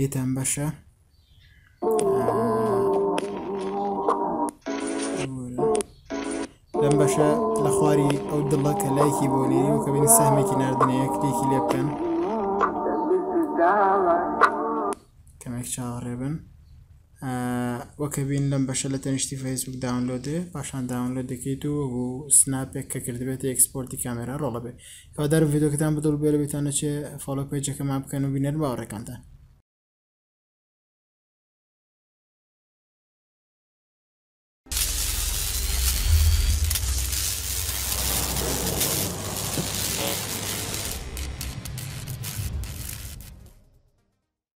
یتان بەشە لەم بەشە لە خواری ئەو دڵە کە لایکی بۆ نێری و کە بینی سەهمێکی نردنەیە کلێکی لێ بکەن کەمێک چاوەڕێبن وەک ئەبین لەم بەشە لە تەنیشتی فەیسبوک داونلۆدێ پاشان داونلۆد دەکەیت و وەگو سناپێک کە کردبێت ئەکسپۆرتی کامێرا ڕۆڵە بێ هیوادارم ڤیدۆکەتان بەدڵ بێ لەبیرتان نەچێ فۆڵۆ پەیجەکەمان بکەن و بینەر باوەڕەکانتان